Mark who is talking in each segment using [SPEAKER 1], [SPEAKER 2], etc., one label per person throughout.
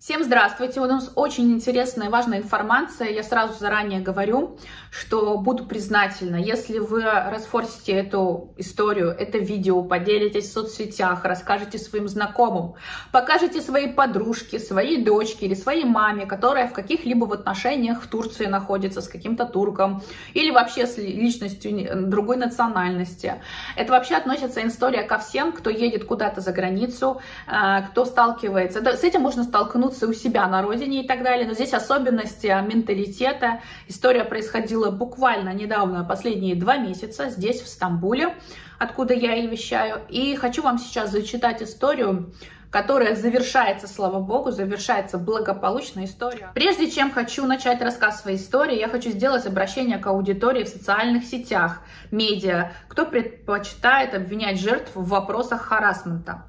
[SPEAKER 1] Всем здравствуйте! У нас очень интересная и важная информация. Я сразу заранее говорю, что буду признательна, если вы расфорсите эту историю, это видео, поделитесь в соцсетях, расскажете своим знакомым, покажете своей подружке, своей дочке или своей маме, которая в каких-либо отношениях в Турции находится с каким-то турком или вообще с личностью другой национальности. Это вообще относится история ко всем, кто едет куда-то за границу, э, кто сталкивается. С этим можно столкнуться вернуться у себя на родине и так далее. Но здесь особенности менталитета. История происходила буквально недавно, последние два месяца, здесь, в Стамбуле, откуда я и вещаю. И хочу вам сейчас зачитать историю, которая завершается, слава богу, завершается благополучная история. Прежде чем хочу начать рассказ своей истории, я хочу сделать обращение к аудитории в социальных сетях, медиа, кто предпочитает обвинять жертв в вопросах харасмента.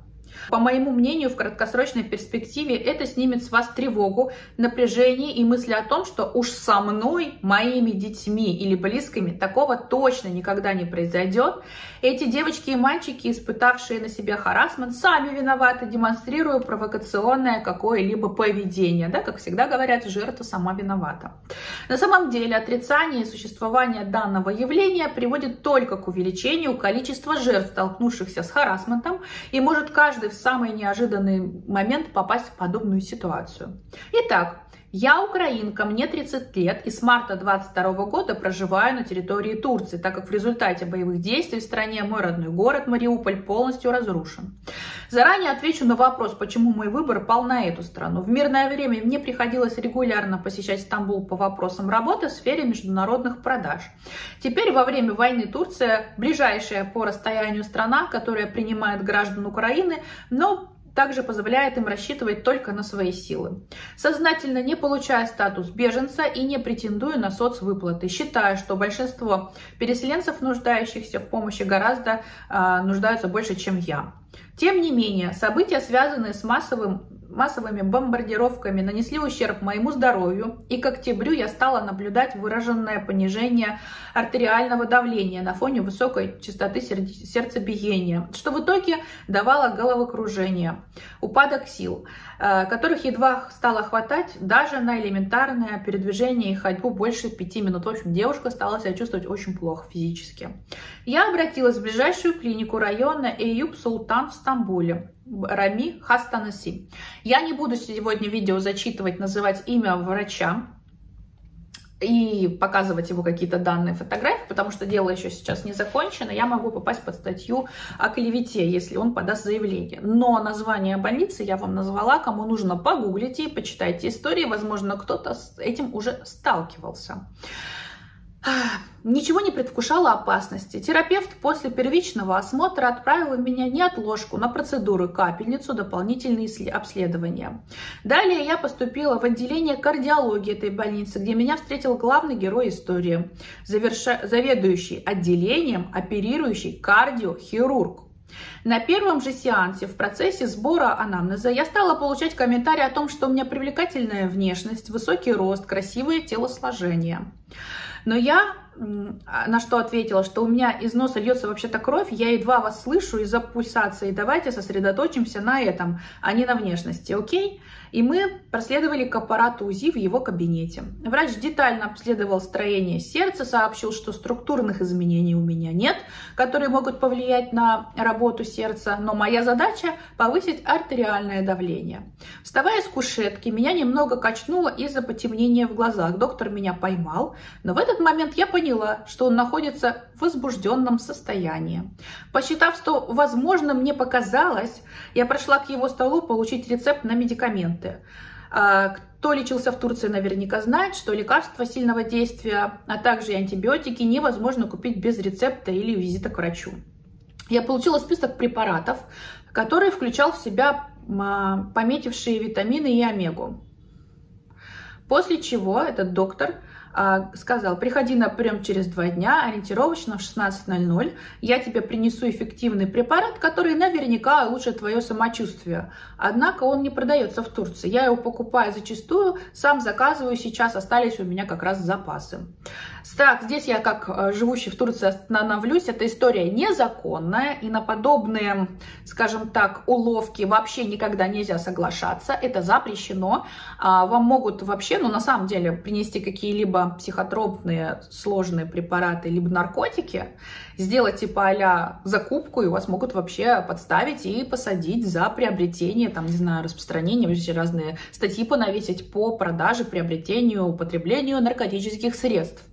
[SPEAKER 1] По моему мнению, в краткосрочной перспективе это снимет с вас тревогу, напряжение и мысли о том, что уж со мной, моими детьми или близкими такого точно никогда не произойдет. Эти девочки и мальчики, испытавшие на себе харасмент, сами виноваты, демонстрируя провокационное какое-либо поведение. Да, как всегда говорят, жертва сама виновата. На самом деле отрицание существования данного явления приводит только к увеличению количества жертв, столкнувшихся с харасментом, и может каждый в самый неожиданный момент попасть в подобную ситуацию. Итак, я украинка, мне 30 лет и с марта 22 года проживаю на территории Турции, так как в результате боевых действий в стране мой родной город Мариуполь полностью разрушен. Заранее отвечу на вопрос, почему мой выбор пал на эту страну. В мирное время мне приходилось регулярно посещать Стамбул по вопросам работы в сфере международных продаж. Теперь во время войны Турция ближайшая по расстоянию страна, которая принимает граждан Украины, но также позволяет им рассчитывать только на свои силы. Сознательно не получая статус беженца и не претендуя на соцвыплаты, считая, что большинство переселенцев, нуждающихся в помощи, гораздо э, нуждаются больше, чем я. Тем не менее, события, связанные с массовым массовыми бомбардировками нанесли ущерб моему здоровью, и к октябрю я стала наблюдать выраженное понижение артериального давления на фоне высокой частоты сердцебиения, что в итоге давало головокружение, упадок сил, э, которых едва стало хватать даже на элементарное передвижение и ходьбу больше пяти минут. В общем, девушка стала себя чувствовать очень плохо физически. Я обратилась в ближайшую клинику района Эюб Султан в Стамбуле. Рами Хастанаси. Я не буду сегодня видео зачитывать, называть имя врача и показывать его какие-то данные фотографии, потому что дело еще сейчас не закончено, я могу попасть под статью о клевете, если он подаст заявление. Но название больницы я вам назвала, кому нужно погуглите и почитайте истории, возможно, кто-то с этим уже сталкивался. Ничего не предвкушало опасности. Терапевт после первичного осмотра отправил меня неотложку на процедуры капельницу, дополнительные обследования. Далее я поступила в отделение кардиологии этой больницы, где меня встретил главный герой истории, заверша... заведующий отделением, оперирующий кардиохирург. На первом же сеансе в процессе сбора анамнеза я стала получать комментарии о том, что у меня привлекательная внешность, высокий рост, красивое телосложение. Но я на что ответила, что у меня из носа льется вообще-то кровь, я едва вас слышу из-за пульсации. Давайте сосредоточимся на этом, а не на внешности, окей? И мы проследовали к аппарату УЗИ в его кабинете. Врач детально обследовал строение сердца, сообщил, что структурных изменений у меня нет, которые могут повлиять на работу сердца, но моя задача повысить артериальное давление. Вставая с кушетки, меня немного качнуло из-за потемнения в глазах. Доктор меня поймал, но в этот момент я поняла, что он находится возбужденном состоянии. Посчитав, что, возможно, мне показалось, я прошла к его столу получить рецепт на медикаменты. А, кто лечился в Турции, наверняка знает, что лекарства сильного действия, а также антибиотики невозможно купить без рецепта или визита к врачу. Я получила список препаратов, который включал в себя а, пометившие витамины и омегу. После чего этот доктор сказал, приходи на прием через два дня, ориентировочно в 16.00, я тебе принесу эффективный препарат, который наверняка улучшит твое самочувствие. Однако он не продается в Турции, я его покупаю зачастую, сам заказываю, сейчас остались у меня как раз запасы. Так, здесь я, как э, живущий в Турции, остановлюсь. Эта история незаконная, и на подобные, скажем так, уловки вообще никогда нельзя соглашаться. Это запрещено. А, вам могут вообще, ну, на самом деле, принести какие-либо психотропные сложные препараты, либо наркотики, сделать типа а закупку, и вас могут вообще подставить и посадить за приобретение, там, не знаю, распространение, вообще разные статьи понавесить по продаже, приобретению, употреблению наркотических средств.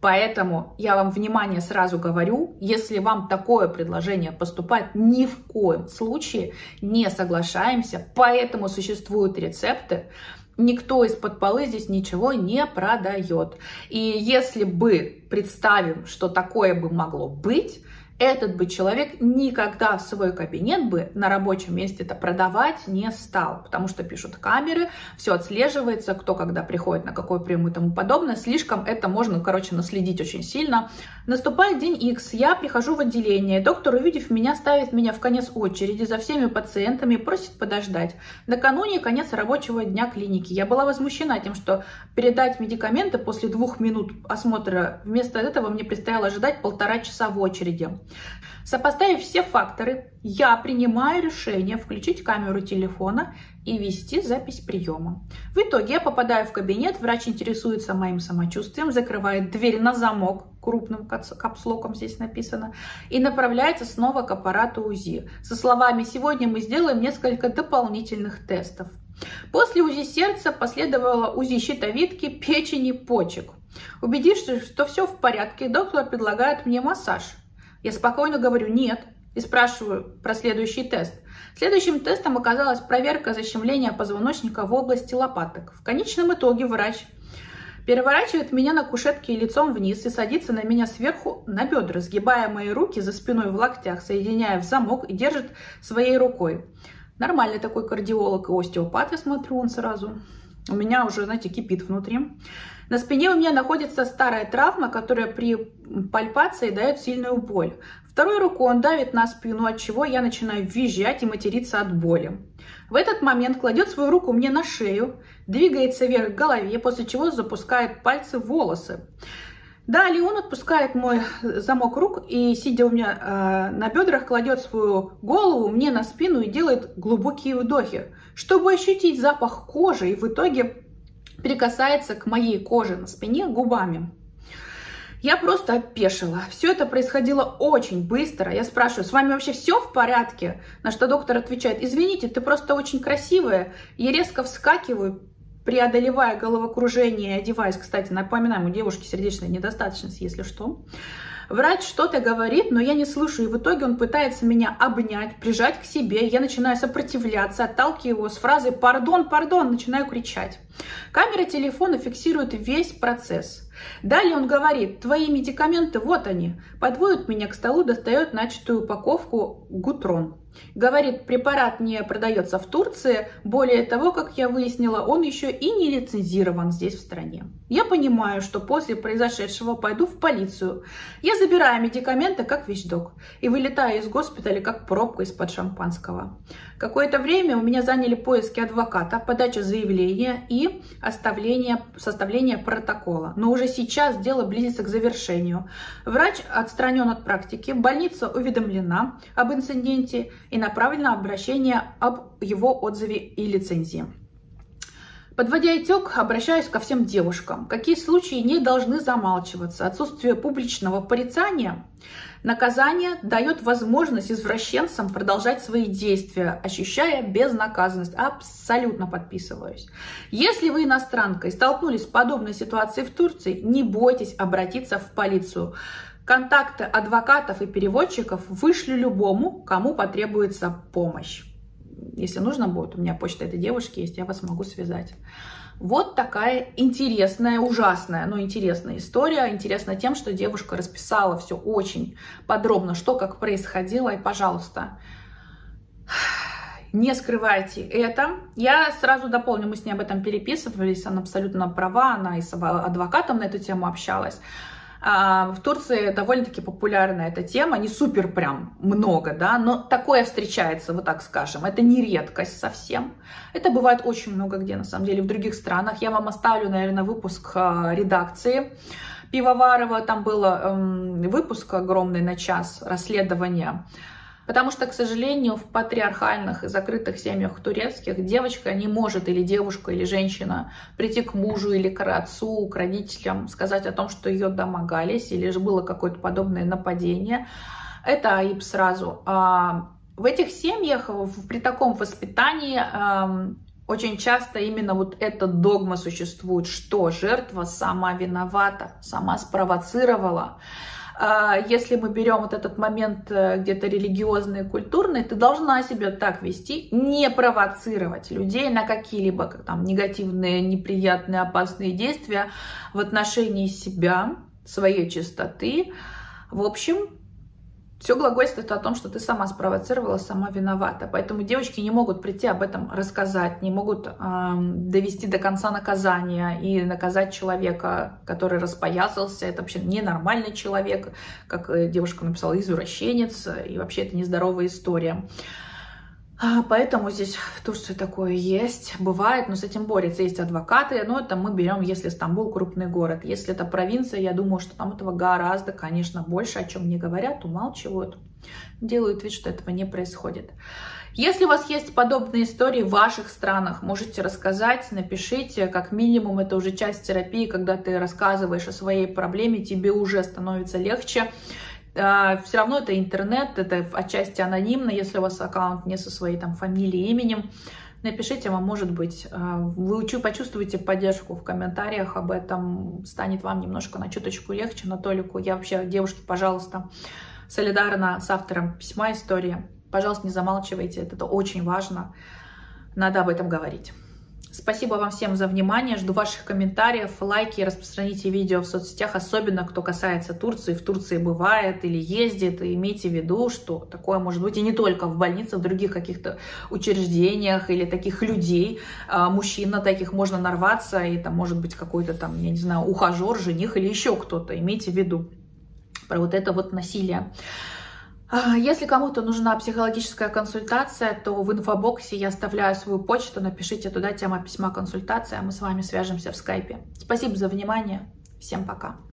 [SPEAKER 1] Поэтому я вам внимание сразу говорю, если вам такое предложение поступает, ни в коем случае не соглашаемся, поэтому существуют рецепты, никто из-под полы здесь ничего не продает. И если бы представим, что такое бы могло быть, этот бы человек никогда в свой кабинет бы на рабочем месте это продавать не стал, потому что пишут камеры, все отслеживается, кто когда приходит, на какой прием и тому подобное. Слишком это можно, короче, наследить очень сильно. Наступает день X, я прихожу в отделение, доктор, увидев меня, ставит меня в конец очереди за всеми пациентами, просит подождать. Накануне конец рабочего дня клиники. Я была возмущена тем, что передать медикаменты после двух минут осмотра, вместо этого мне предстояло ожидать полтора часа в очереди. Сопоставив все факторы, я принимаю решение включить камеру телефона и вести запись приема. В итоге я попадаю в кабинет, врач интересуется моим самочувствием, закрывает дверь на замок, крупным капслоком здесь написано, и направляется снова к аппарату УЗИ. Со словами «Сегодня мы сделаем несколько дополнительных тестов». После УЗИ сердца последовало УЗИ щитовидки, печени, почек. Убедившись, что все в порядке, доктор предлагает мне массаж – я спокойно говорю «нет» и спрашиваю про следующий тест. Следующим тестом оказалась проверка защемления позвоночника в области лопаток. В конечном итоге врач переворачивает меня на кушетке лицом вниз и садится на меня сверху на бедра, сгибая мои руки за спиной в локтях, соединяя в замок и держит своей рукой. Нормальный такой кардиолог и остеопат, я смотрю, он сразу. У меня уже, знаете, кипит внутри. На спине у меня находится старая травма, которая при пальпации дает сильную боль. Второй рукой он давит на спину, от чего я начинаю визжать и материться от боли. В этот момент кладет свою руку мне на шею, двигается вверх к голове, после чего запускает пальцы в волосы. Далее он отпускает мой замок рук и, сидя у меня э, на бедрах, кладет свою голову мне на спину и делает глубокие вдохи, чтобы ощутить запах кожи и в итоге прикасается к моей коже на спине губами. Я просто опешила. Все это происходило очень быстро. Я спрашиваю, с вами вообще все в порядке? На что доктор отвечает, извините, ты просто очень красивая. Я резко вскакиваю, преодолевая головокружение, одеваясь, кстати, напоминаем, у девушки сердечная недостаточность, если что. Врач что-то говорит, но я не слышу, и в итоге он пытается меня обнять, прижать к себе. Я начинаю сопротивляться, отталкиваю его с фразой «пардон, пардон», начинаю кричать. Камера телефона фиксирует весь процесс. Далее он говорит, твои медикаменты, вот они. Подводит меня к столу, достает начатую упаковку Гутрон. Говорит, препарат не продается в Турции. Более того, как я выяснила, он еще и не лицензирован здесь в стране. Я понимаю, что после произошедшего пойду в полицию. Я забираю медикаменты как вещдок и вылетаю из госпиталя как пробка из-под шампанского. Какое-то время у меня заняли поиски адвоката, подача заявления и оставление, составление протокола. Но уже сейчас дело близится к завершению. Врач отстранен от практики, больница уведомлена об инциденте и направлено обращение об его отзыве и лицензии. Подводя итог, обращаюсь ко всем девушкам. Какие случаи не должны замалчиваться? Отсутствие публичного порицания. Наказание дает возможность извращенцам продолжать свои действия, ощущая безнаказанность. Абсолютно подписываюсь. Если вы иностранка и столкнулись с подобной ситуацией в Турции, не бойтесь обратиться в полицию. Контакты адвокатов и переводчиков вышлю любому, кому потребуется помощь. Если нужно будет, у меня почта этой девушки есть, я вас могу связать. Вот такая интересная, ужасная, но интересная история. Интересна тем, что девушка расписала все очень подробно, что как происходило. И, пожалуйста, не скрывайте это. Я сразу дополню, мы с ней об этом переписывались, она абсолютно права, она и с адвокатом на эту тему общалась. А, в Турции довольно-таки популярна эта тема, не супер прям много, да, но такое встречается, вот так скажем. Это не редкость совсем. Это бывает очень много где, на самом деле, в других странах. Я вам оставлю, наверное, выпуск а, редакции Пивоварова, там было эм, выпуск огромный на час, расследования. Потому что, к сожалению, в патриархальных и закрытых семьях турецких девочка не может, или девушка, или женщина, прийти к мужу или к отцу, к родителям, сказать о том, что ее домогались, или же было какое-то подобное нападение. Это аиб сразу. А в этих семьях, при таком воспитании, эм, очень часто именно вот эта догма существует, что жертва сама виновата, сама спровоцировала. А, если мы берем вот этот момент э, где-то религиозный, культурный, ты должна себя так вести, не провоцировать людей на какие-либо там негативные, неприятные, опасные действия в отношении себя, своей чистоты. В общем, все глагольствует о том, что ты сама спровоцировала, сама виновата. Поэтому девочки не могут прийти об этом рассказать, не могут э, довести до конца наказания и наказать человека, который распоясался. Это вообще ненормальный человек, как э, девушка написала, извращенец. И вообще это нездоровая история. А, поэтому здесь в Турции такое есть, бывает, но с этим борется. Есть адвокаты, но это мы берем, если Стамбул крупный город. Если это провинция, я думаю, что там этого гораздо, конечно, больше, о чем не говорят, умалчивают, делают вид, что этого не происходит. Если у вас есть подобные истории в ваших странах, можете рассказать, напишите. Как минимум, это уже часть терапии, когда ты рассказываешь о своей проблеме, тебе уже становится легче. А, все равно это интернет, это отчасти анонимно, если у вас аккаунт не со своей там фамилией, именем. Напишите вам, может быть, а, вы почувствуете поддержку в комментариях об этом, станет вам немножко на чуточку легче, на толику. Я вообще, девушки, пожалуйста, солидарна с автором письма истории. Пожалуйста, не замалчивайте, это очень важно, надо об этом говорить. Спасибо вам всем за внимание. Жду ваших комментариев, лайки, распространите видео в соцсетях, особенно кто касается Турции. В Турции бывает или ездит. И имейте в виду, что такое может быть и не только в больницах, в других каких-то учреждениях или таких людей. А, мужчин на таких можно нарваться, и там может быть какой-то там, я не знаю, ухажер, жених или еще кто-то. Имейте в виду про вот это вот насилие. А, если кому-то нужна психологическая консультация, то в инфобоксе я оставляю свою почту, напишите туда тема письма консультация, мы с вами свяжемся в скайпе. Спасибо за внимание, всем пока.